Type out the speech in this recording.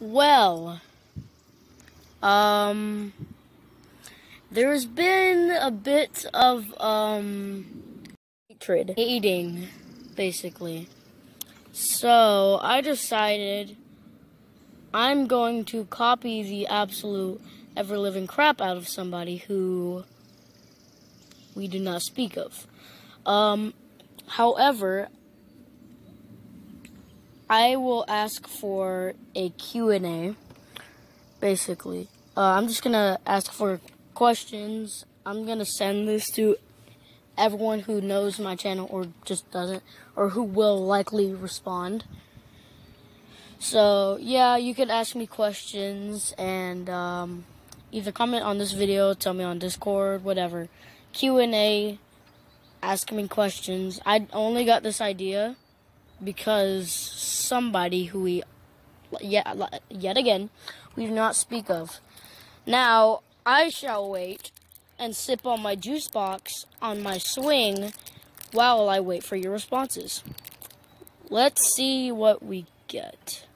Well, um, there's been a bit of, um, hatred, hating, basically. So, I decided I'm going to copy the absolute ever living crap out of somebody who we do not speak of. Um, however, I will ask for a Q&A, basically. Uh, I'm just going to ask for questions. I'm going to send this to everyone who knows my channel or just doesn't, or who will likely respond. So, yeah, you can ask me questions and um, either comment on this video, tell me on Discord, whatever. Q&A, ask me questions. I only got this idea because somebody who we yet yet again we do not speak of. Now I shall wait and sip on my juice box on my swing while I wait for your responses. Let's see what we get.